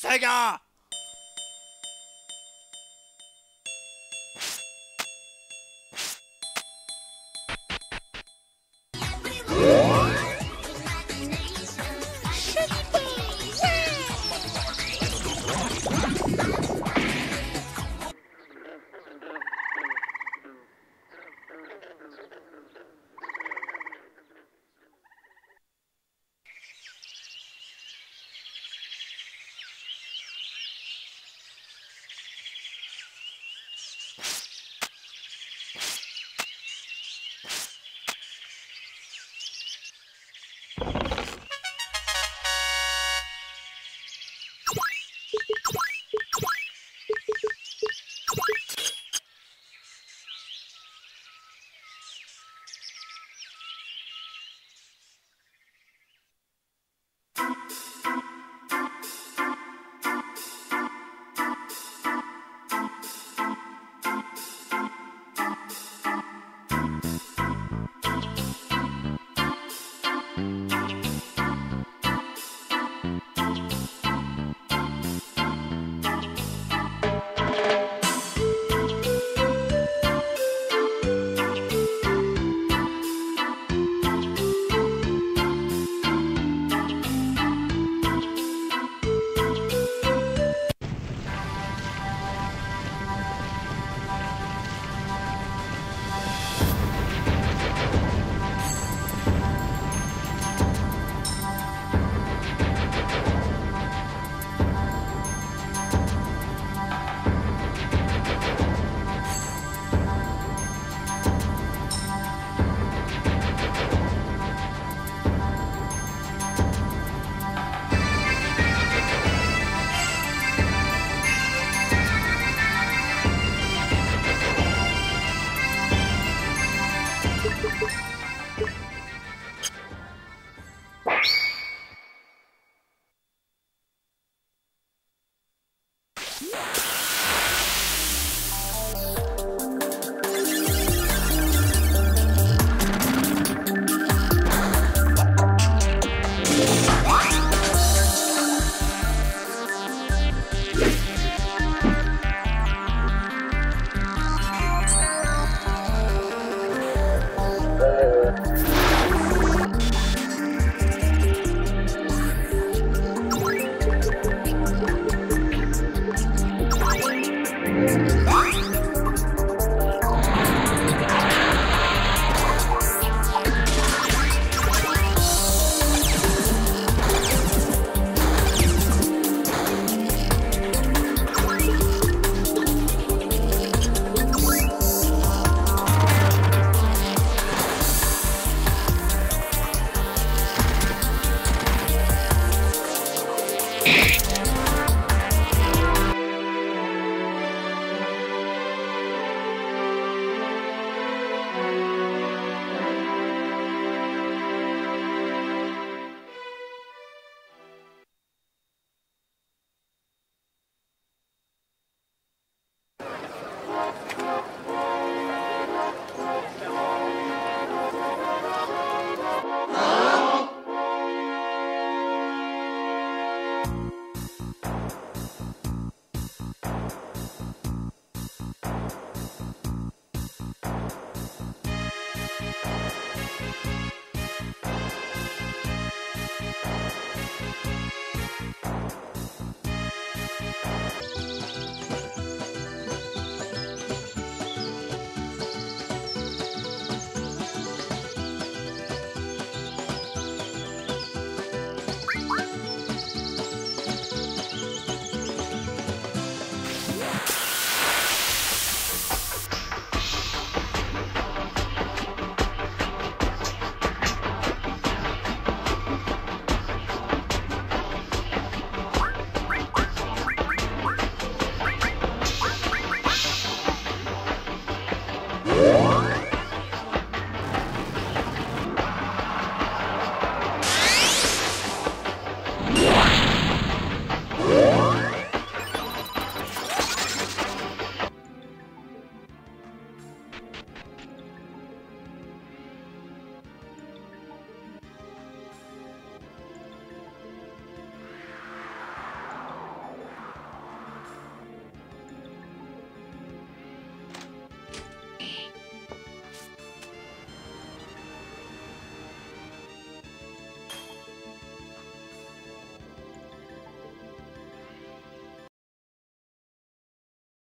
Sega! you